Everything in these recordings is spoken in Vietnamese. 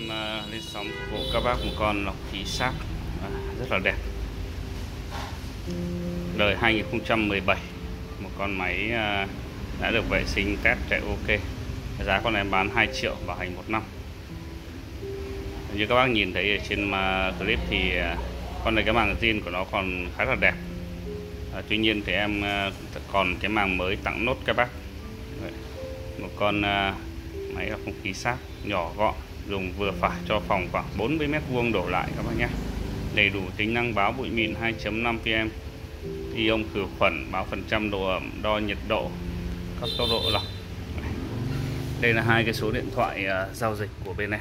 em à, lên sóng phục vụ các bác một con lọc khí sắc à, rất là đẹp. Đời 2017 một con máy à, đã được vệ sinh test chạy ok. Giá con này bán 2 triệu bảo hành một năm. Như các bác nhìn thấy ở trên à, clip thì à, con này cái màng zin của nó còn khá là đẹp. À, tuy nhiên thì em à, còn cái màng mới tặng nốt các bác. Một con máy lọc không khí sát nhỏ gọn dùng vừa phải cho phòng khoảng 40 mét vuông đổ lại các bác nhé. Đầy đủ tính năng báo bụi mịn 2.5 pm ion khử khuẩn báo phần trăm độ ẩm đo nhiệt độ các tốc độ lọc. Đây là hai cái số điện thoại uh, giao dịch của bên em.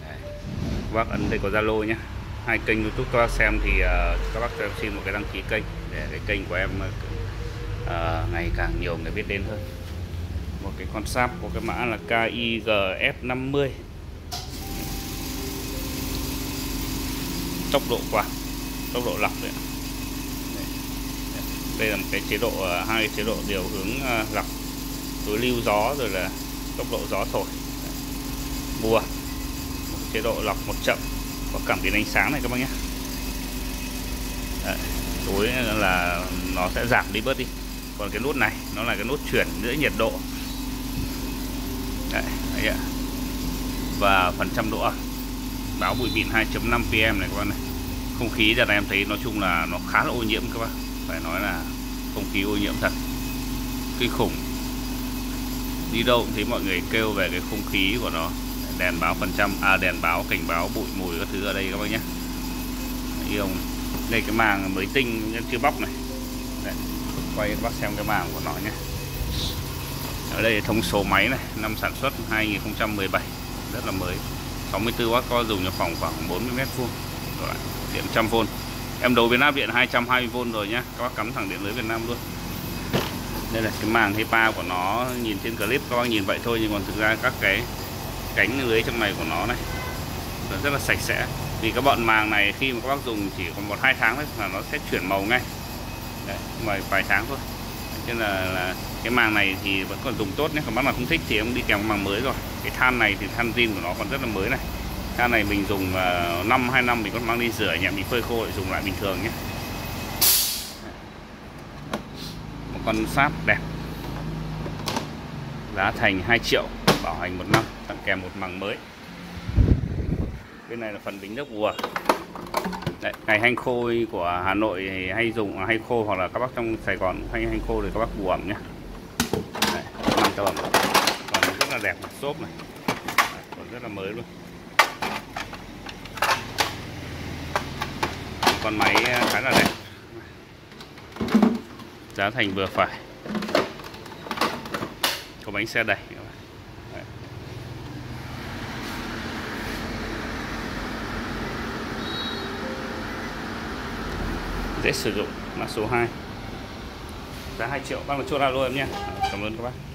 Các bác ấn đây có zalo nhé. Hai kênh youtube các bác xem thì uh, các bác cho em xin một cái đăng ký kênh để cái kênh của em uh, ngày càng nhiều người biết đến hơn một cái con sáp có cái mã là KIGF50 tốc độ quạt tốc độ lọc đấy đây là một cái chế độ à, hai chế độ điều hướng à, lọc đối lưu gió rồi là tốc độ gió thổi. Mùa một chế độ lọc một chậm. Có cảm biến ánh sáng này các bác nhé. Đấy, tối là nó sẽ giảm đi bớt đi. Còn cái nút này nó là cái nút chuyển giữa nhiệt độ. Đấy, đấy ạ. và phần trăm độ ẩm. Báo bụi mịn 2.5 pm này các bạn này. Không khí giờ này em thấy nói chung là nó khá là ô nhiễm các bạn phải nói là không khí ô nhiễm thật. Kinh khủng. Đi đâu cũng thấy mọi người kêu về cái không khí của nó. Đèn báo phần trăm à đèn báo cảnh báo bụi mùi các thứ ở đây các bác nhé. Yêu đây cái màng mới tinh chưa bóc này. Đây, quay các bác xem cái màng của nó nhé ở đây thông số máy này năm sản xuất 2017 rất là mới. 64W có dùng cho phòng khoảng 40 mét vuông. Rồi điện 100V em đấu biến áp điện 220V rồi nhá. Các bác cắm thẳng điện lưới Việt Nam luôn. Đây là cái màng HEPA của nó nhìn trên clip các bác nhìn vậy thôi nhưng còn thực ra các cái cánh lưới trong này của nó này nó rất là sạch sẽ. Vì các bọn màng này khi mà các bác dùng chỉ còn một hai tháng thôi là nó sẽ chuyển màu ngay. Đấy, vài vài tháng thôi cho nên là, là cái màng này thì vẫn còn dùng tốt nhé còn bác nào không thích thì em đi kèm màng mới rồi. Cái than này thì than zin của nó còn rất là mới này. Than này mình dùng uh, 5 2 năm mình có mang đi rửa nhà mình phơi khô để dùng lại bình thường nhé. Một con sáp đẹp. Giá thành 2 triệu bảo hành một năm tặng kèm một màng mới. Bên này là phần bình nước vùa ngày hanh khô của Hà Nội thì hay dùng hay khô hoặc là các bác trong Sài Gòn hay hanh khô thì các bác bù ẩm nhé Đấy, màng tàu ẩm còn rất là đẹp xốp này. Đấy, còn rất là mới luôn. Con máy ờ, khá là đẹp. Giá thành vừa phải. Có bánh xe đẩy bạn. Dễ sử dụng. Mã số 2 giá 2 triệu. Bác là chốt alo em nhé. Cảm ơn các bác.